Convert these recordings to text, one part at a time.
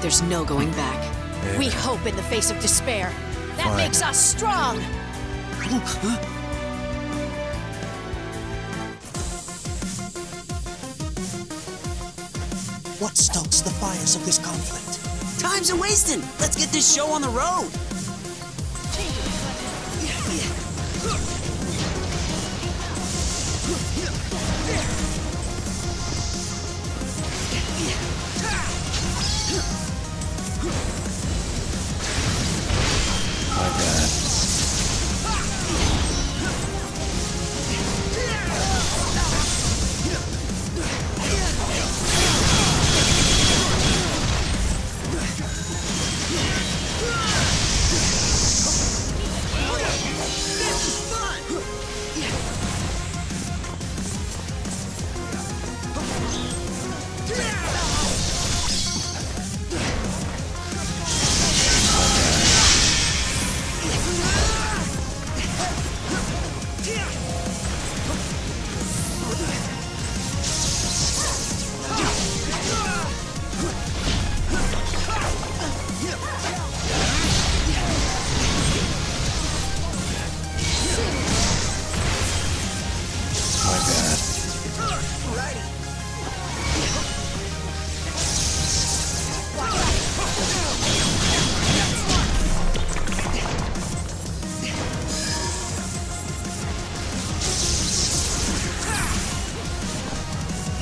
There's no going back. We hope in the face of despair. That Fine. makes us strong. What stokes the fires of this conflict? Time's a wasting. Let's get this show on the road.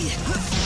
Yeah.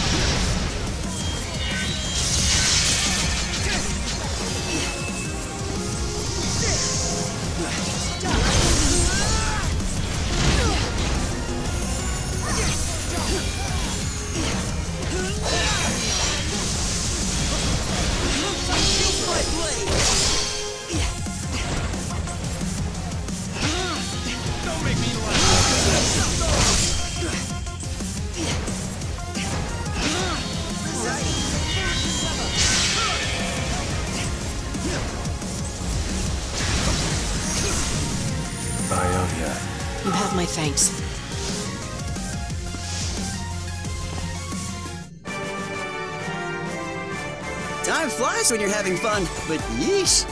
Ionia. You have my thanks. Time flies when you're having fun, but yeesh,